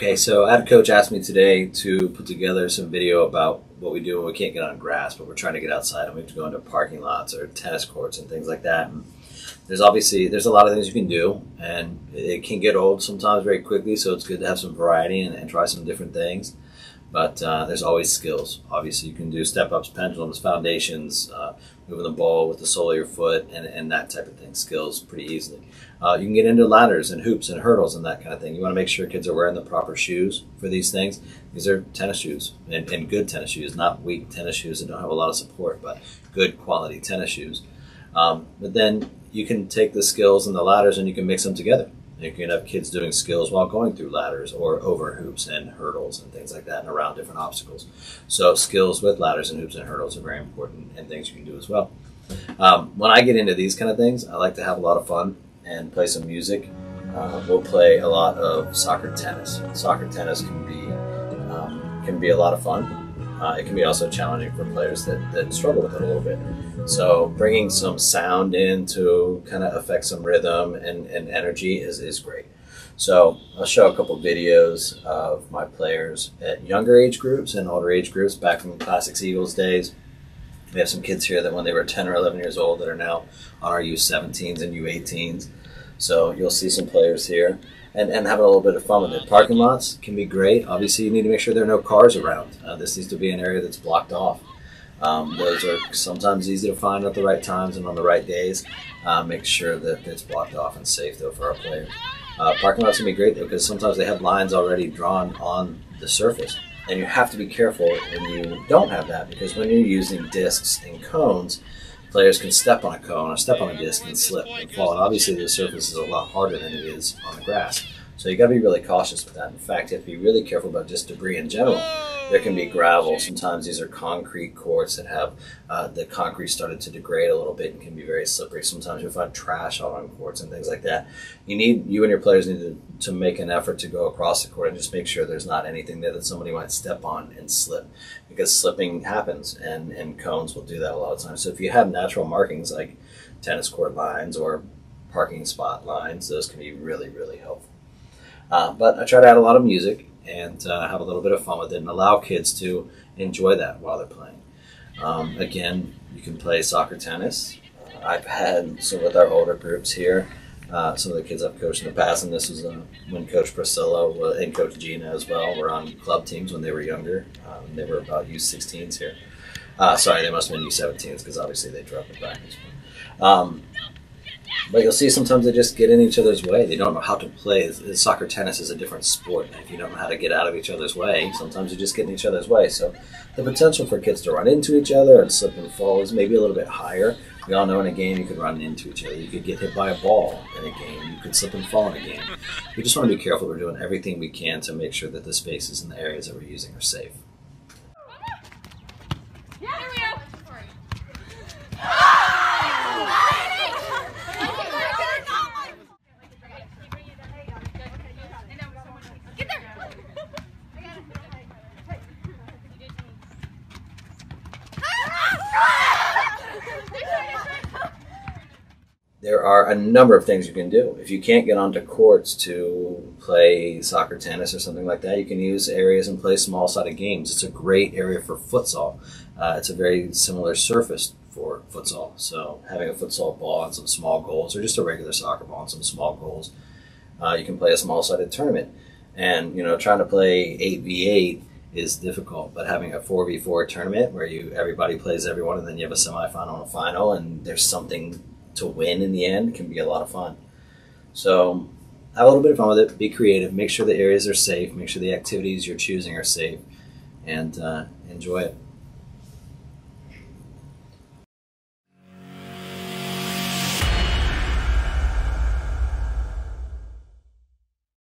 Hey, so I had a coach ask me today to put together some video about what we do when we can't get on grass, but we're trying to get outside and we have to go into parking lots or tennis courts and things like that. And there's obviously there's a lot of things you can do, and it can get old sometimes very quickly. So it's good to have some variety and, and try some different things. But uh, there's always skills. Obviously, you can do step ups, pendulums, foundations, uh, moving the ball with the sole of your foot, and, and that type of thing. Skills pretty easily. Uh, you can get into ladders and hoops and hurdles and that kind of thing. You want to make sure kids are wearing the proper shoes for these things. These are tennis shoes and, and good tennis shoes, not weak tennis shoes that don't have a lot of support, but good quality tennis shoes. Um, but then you can take the skills and the ladders and you can mix them together. You can have kids doing skills while going through ladders or over hoops and hurdles and things like that and around different obstacles. So skills with ladders and hoops and hurdles are very important and things you can do as well. Um, when I get into these kind of things, I like to have a lot of fun and play some music. Uh, we'll play a lot of soccer tennis. Soccer tennis can be um, can be a lot of fun. Uh, it can be also challenging for players that, that struggle with it a little bit. So bringing some sound in to kind of affect some rhythm and, and energy is, is great. So I'll show a couple videos of my players at younger age groups and older age groups back from the Classics Eagles days. We have some kids here that when they were 10 or 11 years old that are now on our U17s and U18s. So you'll see some players here and, and having a little bit of fun with it. Parking lots can be great. Obviously, you need to make sure there are no cars around. Uh, this needs to be an area that's blocked off. Um, those are sometimes easy to find at the right times and on the right days. Uh, make sure that it's blocked off and safe though for our players. Uh, parking lots can be great though because sometimes they have lines already drawn on the surface, and you have to be careful when you don't have that because when you're using discs and cones, players can step on a cone or step on a disc and slip and fall. And obviously, the surface is a lot harder than it is on the grass. So you got to be really cautious with that. In fact, you have to be really careful about just debris in general there can be gravel. Sometimes these are concrete courts that have uh, the concrete started to degrade a little bit and can be very slippery. Sometimes you'll find trash out on courts and things like that. You need you and your players need to, to make an effort to go across the court and just make sure there's not anything there that somebody might step on and slip because slipping happens and, and cones will do that a lot of times. So if you have natural markings like tennis court lines or parking spot lines, those can be really, really helpful. Uh, but I try to add a lot of music and uh, have a little bit of fun with it and allow kids to enjoy that while they're playing. Um, again, you can play soccer tennis. Uh, I've had some with our older groups here. Uh, some of the kids I've coached in the past, and this was uh, when Coach Priscilla and Coach Gina as well were on club teams when they were younger. Um, they were about U16s here. Uh, sorry, they must have been U17s because obviously they dropped the practice. Um, but you'll see sometimes they just get in each other's way. They don't know how to play. Soccer tennis is a different sport. If you don't know how to get out of each other's way, sometimes you just get in each other's way. So the potential for kids to run into each other and slip and fall is maybe a little bit higher. We all know in a game you could run into each other. You could get hit by a ball in a game. You could slip and fall in a game. We just want to be careful. We're doing everything we can to make sure that the spaces and the areas that we're using are safe. There are a number of things you can do. If you can't get onto courts to play soccer, tennis, or something like that, you can use areas and play small sided games. It's a great area for futsal. Uh, it's a very similar surface for futsal. So having a futsal ball and some small goals, or just a regular soccer ball and some small goals, uh, you can play a small sided tournament. And you know, trying to play eight v eight is difficult, but having a four v four tournament where you everybody plays everyone, and then you have a semifinal and a final, and there's something to win in the end can be a lot of fun. So have a little bit of fun with it. Be creative. Make sure the areas are safe. Make sure the activities you're choosing are safe, and uh, enjoy it.